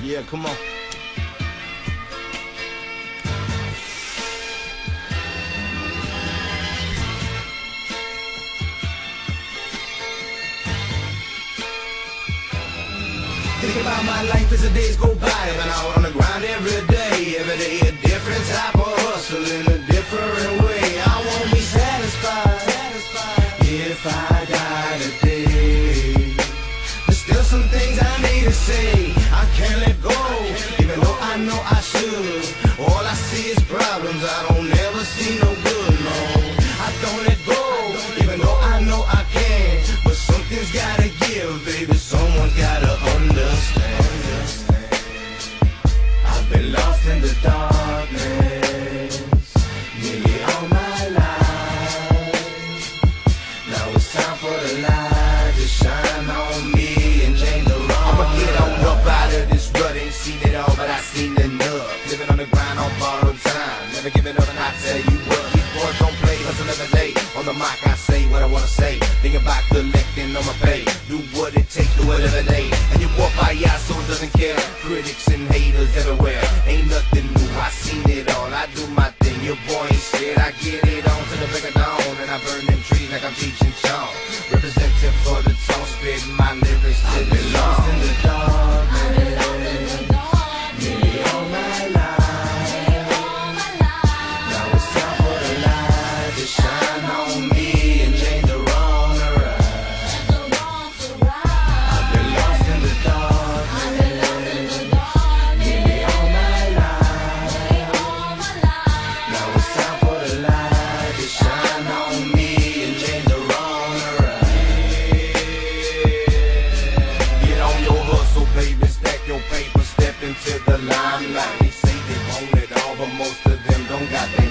Yeah, come on. Think about my life as the days go by. Living out on the grind every day. Every day a different type of hustle in a different way. I won't be satisfied. If I die today. There's still some things I need to say. All I see is problems. I don't ever see no good, no. I don't let go. Even though I know I can. But something's gotta give, baby. Someone's gotta understand. I've been lost in the darkness. Nearly all my life. Now it's time for the light to shine on me and change the. I'ma get on up out of this rut. Ain't seen it all, but I seen enough. Giving up, and I tell you what. These boys don't play, hustle every day. On the mic, I say what I wanna say. Thinking about collecting on my pay. Do what it takes, do it every day. And you walk by, so doesn't care. Critics and haters everywhere. Ain't nothing new, I seen it all. I do my thing, your boy ain't scared. I get it on to the break of dawn. And I burn them trees like I'm Cheech and Chong. Representing for the tone, spitting my lyrics them don't got their